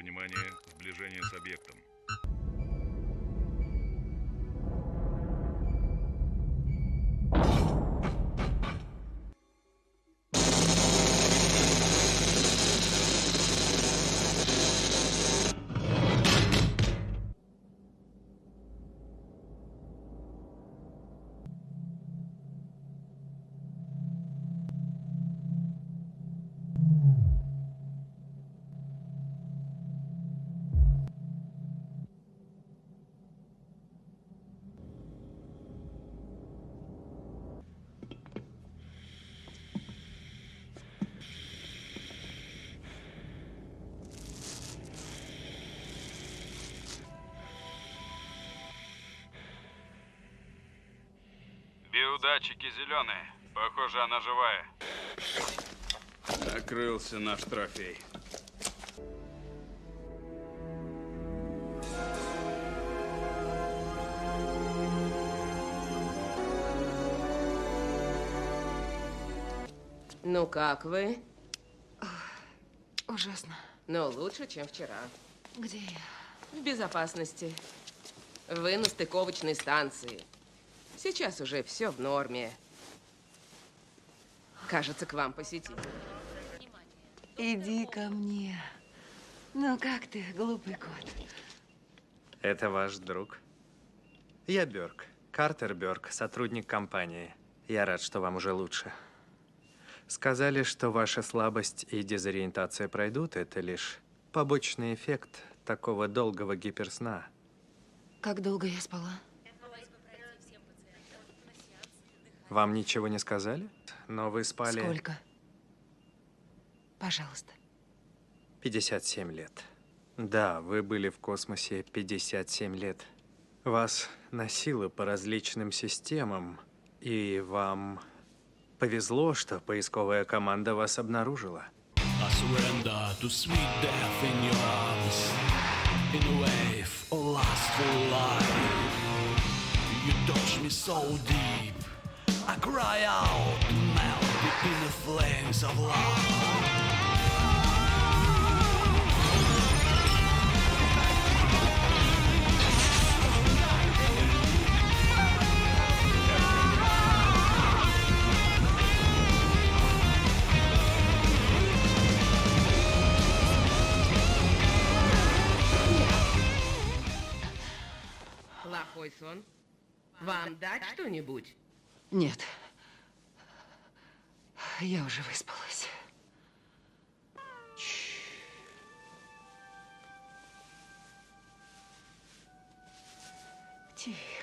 Внимание, сближение с объектом. Биодатчики зеленые. Похоже, она живая. Накрылся наш трофей. Ну как вы? Ужасно. Ну, лучше, чем вчера. Где я? В безопасности. Вы на стыковочной станции. Сейчас уже все в норме. Кажется, к вам посетитель. Иди ко мне. Ну как ты, глупый кот? Это ваш друг? Я Бёрк. Картер Бёрк, сотрудник компании. Я рад, что вам уже лучше. Сказали, что ваша слабость и дезориентация пройдут. Это лишь побочный эффект такого долгого гиперсна. Как долго я спала? Вам ничего не сказали? Но вы спали Сколько? Пожалуйста. 57 лет. Да, вы были в космосе 57 лет. Вас носило по различным системам, и вам повезло, что поисковая команда вас обнаружила. I surrender to sweet death in your arms In a wave of lustful light You touch me so deep I cry out and melt in the flames of love Плохой сон. Вам дать что-нибудь? Нет. Я уже выспалась. Тихо.